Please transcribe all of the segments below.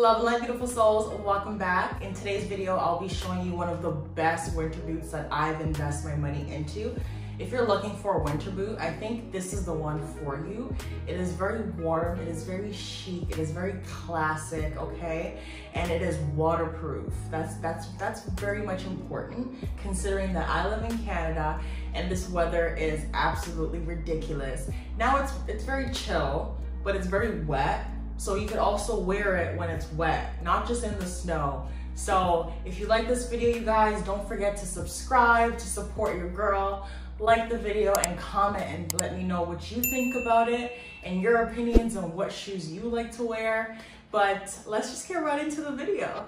Love Light Beautiful Souls, welcome back. In today's video, I'll be showing you one of the best winter boots that I've invested my money into. If you're looking for a winter boot, I think this is the one for you. It is very warm, it is very chic, it is very classic, okay? And it is waterproof. That's, that's, that's very much important considering that I live in Canada and this weather is absolutely ridiculous. Now it's, it's very chill, but it's very wet. So you could also wear it when it's wet, not just in the snow. So if you like this video, you guys, don't forget to subscribe to support your girl like the video and comment and let me know what you think about it and your opinions on what shoes you like to wear. But let's just get right into the video.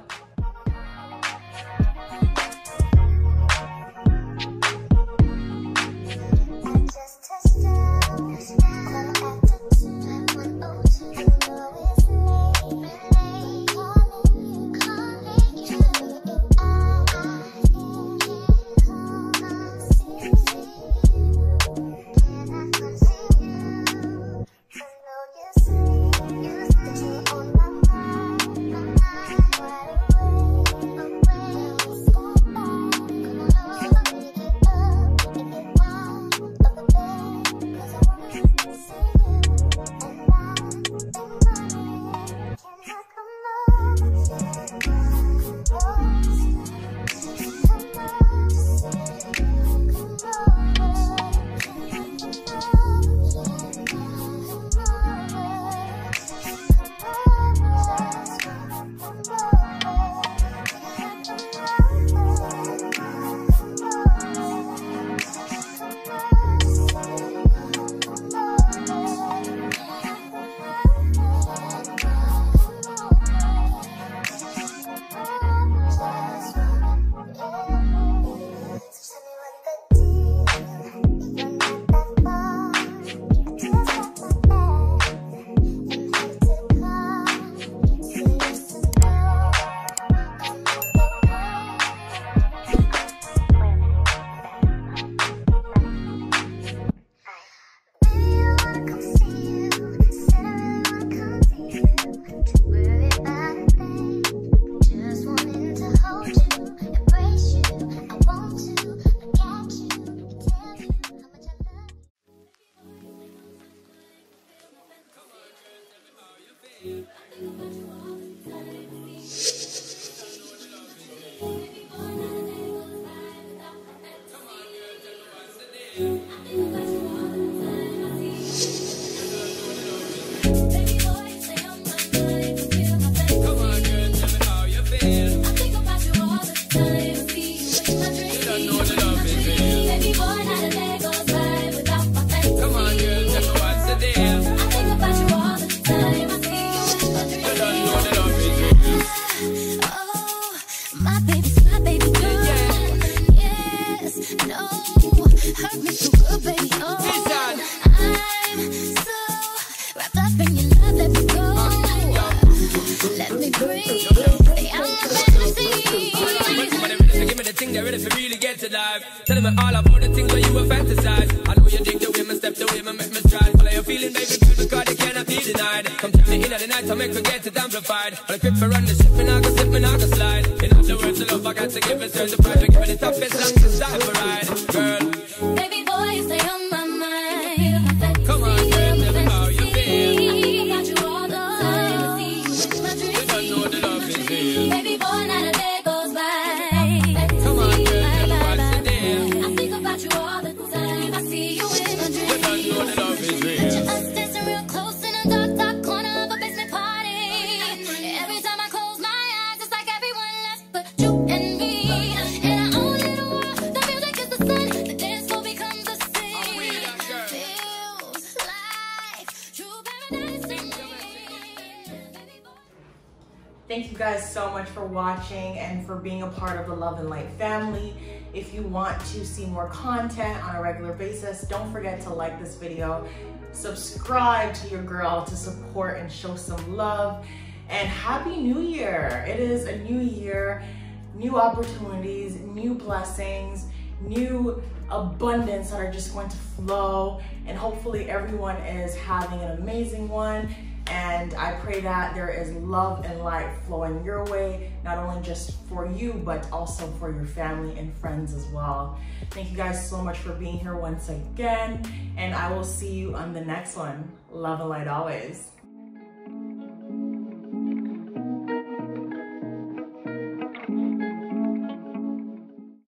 you. I do what you want. They're ready for really get to life. Me all about the things where you fantasize. I know you dig the way my step, the way my make me stride. Follow your feeling, baby, true because they cannot be denied. Come to me in the night, I make me get it amplified. But I grip for run the ship and I go slip and I go slide. In other words, the love I got to give is turn the pride. Give it the toughest, long to style for Thank you guys so much for watching and for being a part of the Love and Light family. If you want to see more content on a regular basis, don't forget to like this video, subscribe to your girl to support and show some love, and Happy New Year. It is a new year, new opportunities, new blessings, new abundance that are just going to flow, and hopefully everyone is having an amazing one And I pray that there is love and light flowing your way, not only just for you, but also for your family and friends as well. Thank you guys so much for being here once again, and I will see you on the next one. Love and light always.